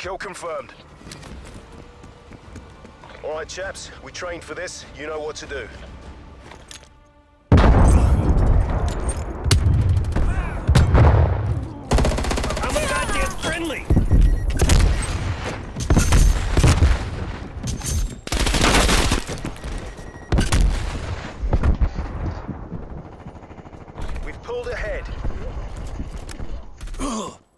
Kill confirmed. All right, chaps. We trained for this. You know what to do. I'm a goddamn friendly! We've pulled ahead.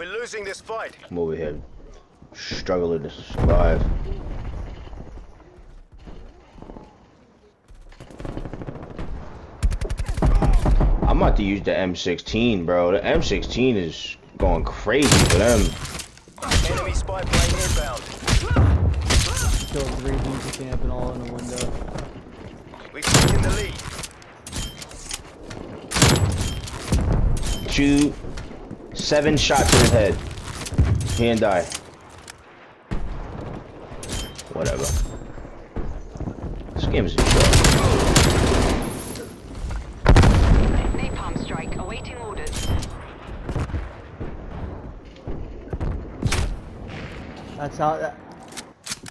We're losing this fight. I'm over here struggling to survive. I'm about to use the M16, bro. The M16 is going crazy for them. Enemy spy plane inbound. Killed three dudes of camping all in the window. We've taken the lead. Two, seven shots in the head. He didn't die. Whatever. This game is a joke. Napalm strike awaiting orders. That's how. That,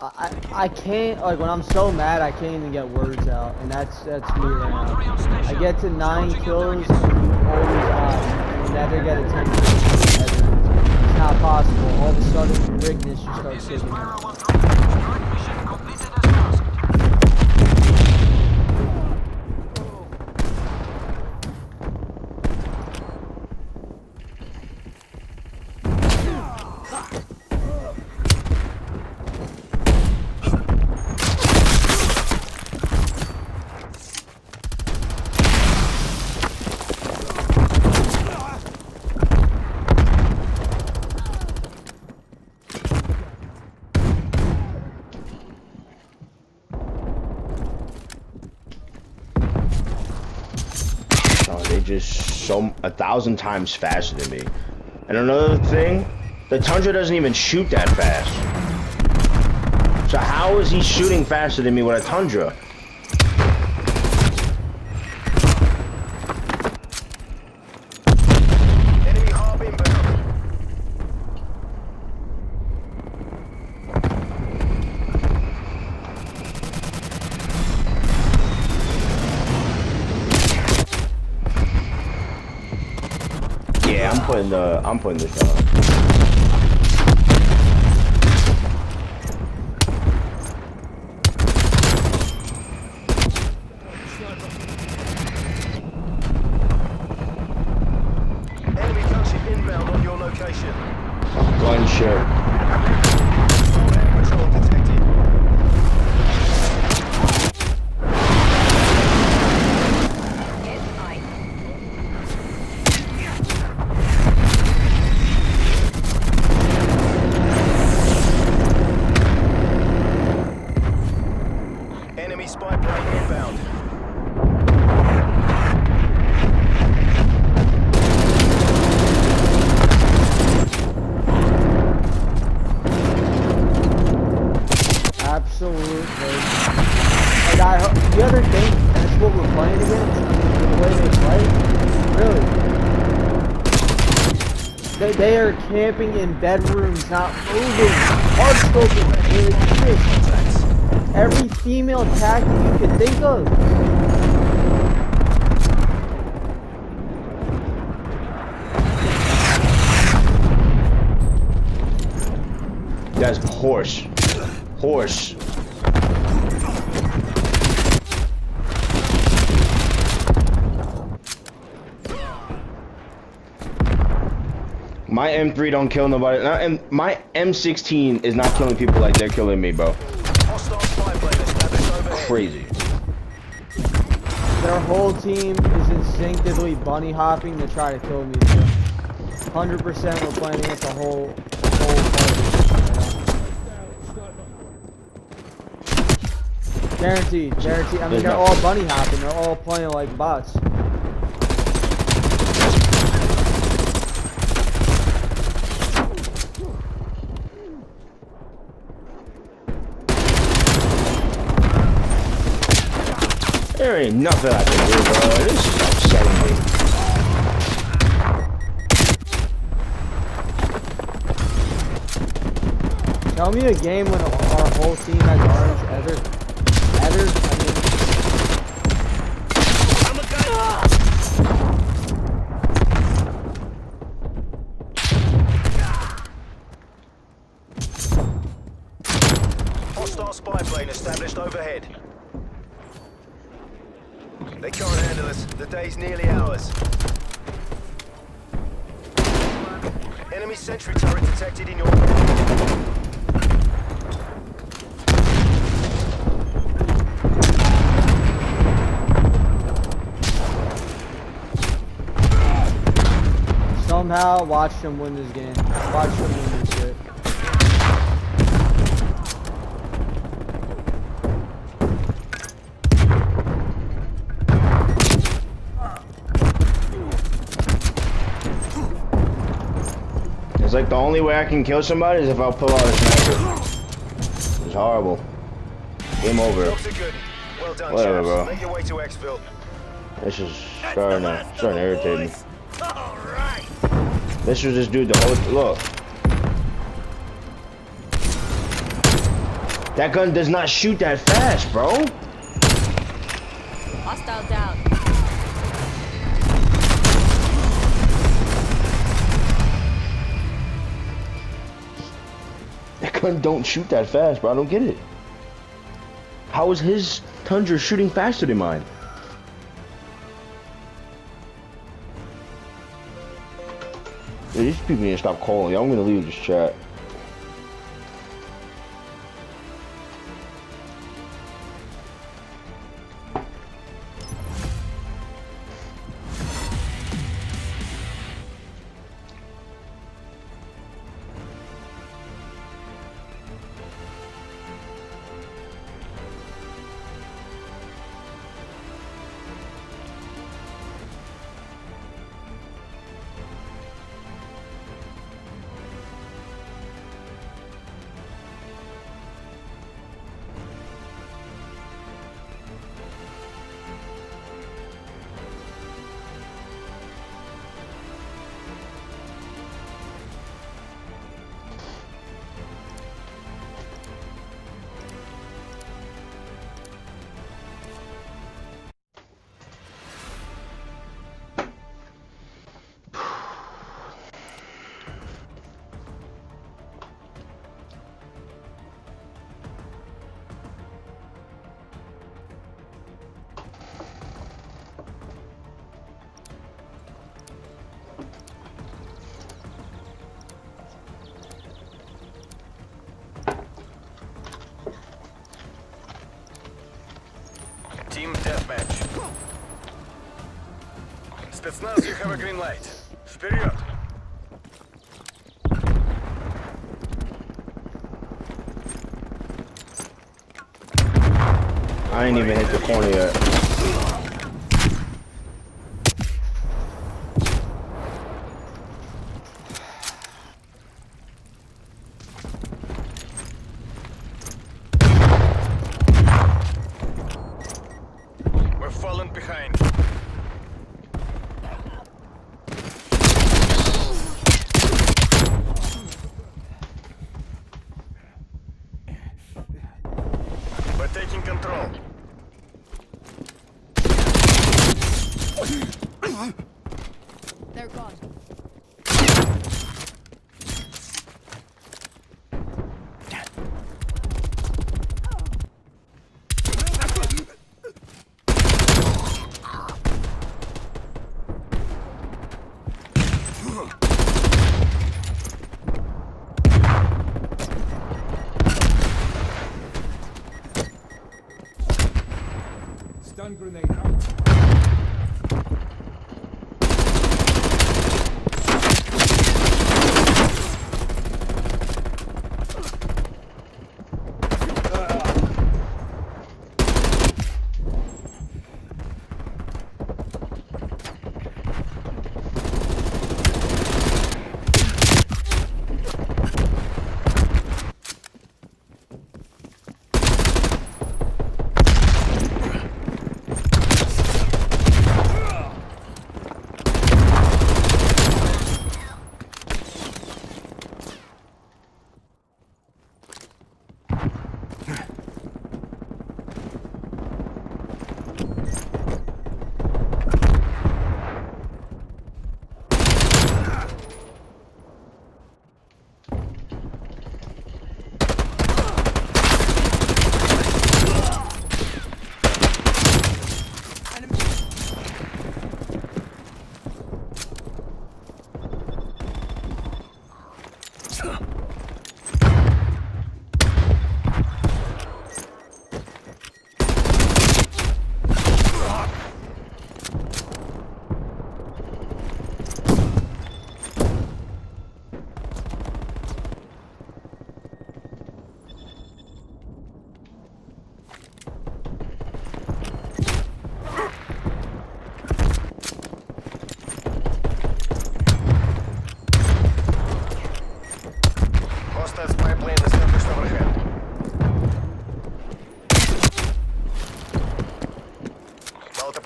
I, I I can't like when I'm so mad I can't even get words out, and that's that's me right now. I get to nine kills, and you always you never get a ten. Ever. It's not possible. All of a sudden, Rigness just starts kicking. Oh, they just so a thousand times faster than me. And another thing, the Tundra doesn't even shoot that fast. So how is he shooting faster than me with a Tundra? Putting the I'm putting this down. Enemy gunship inbound on your location. Gunship. Patrol detected. Hit I. Enemy spy plane inbound. Absolutely. Like I, ho- the other thing, that's what we're playing against. The way they play, really. They, they are camping in bedrooms, not moving. Scoping. Shit. Every female tactic you can think of. That's horse. Horse. My M3 don't kill nobody. Not M my M16 is not killing people like they're killing me, bro. Hostile spy plane established overhead. Crazy. Their whole team is instinctively bunny hopping to try to kill me. 100% we're playing against the whole, whole party. Guaranteed, guaranteed. I mean, they're all bunny hopping. They're all playing like bots. There ain't nothing I can do, bro. This is upsetting me. Tell me a game when our whole team has orange ever. Ever? I mean, I'm a gun. Hostile spy plane established overhead. They can't handle us. The day's nearly ours. Enemy sentry turret detected in your... somehow watched them win this game. Watch them win It's like the only way I can kill somebody is if I pull out a sniper. It's horrible. Game over. Dogs are good. Well done, Whatever, chaps. bro. Make your way to Exville. This is starting to, starting to irritate me. All right. This was this dude the whole look. That gun does not shoot that fast, bro. Hostile down. Don't shoot that fast, bro. I don't get it. How is his Tundra shooting faster than mine? These people need to stop calling. I'm gonna leave this chat. Team deathmatch. Spetsnaz, you have a green light. Вперед! I ain't even hit the corner yet. Control. They're gone. Stun grenade out.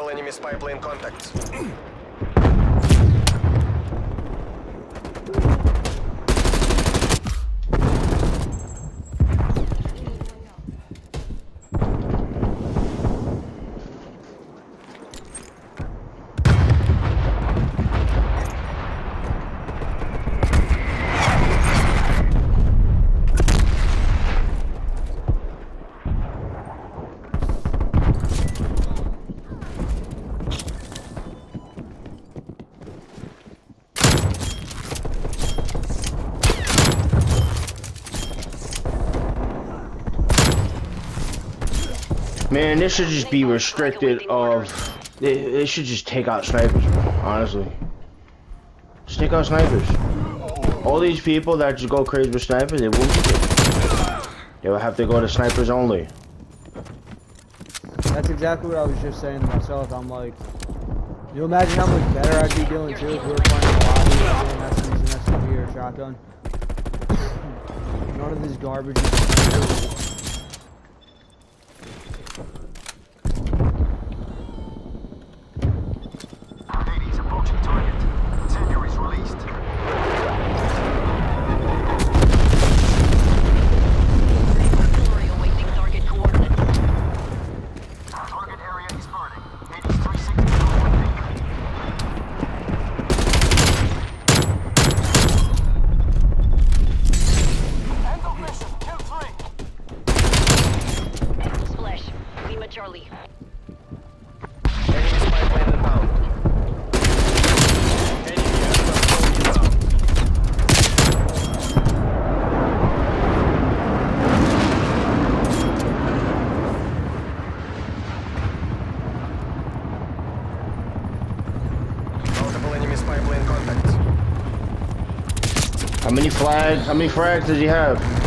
enemy spy plane contacts. This should just be restricted of. They, they should just take out snipers. Honestly. Just take out snipers. All these people that just go crazy with snipers, they won't get. They will have to go to snipers only. That's exactly what I was just saying to myself. I'm like, you imagine how much better I'd be doing too if we were playing a lobby and SMGs and SMG or shotgun. None of this garbage flags? How many frags did you have?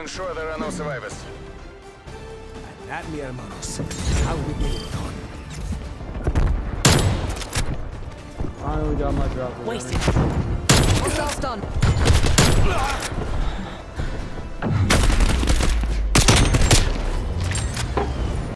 Ensure there are no survivors. That, mi hermanos. How we get it done. Finally got my drop. Wasted. Hostile stun. Ah!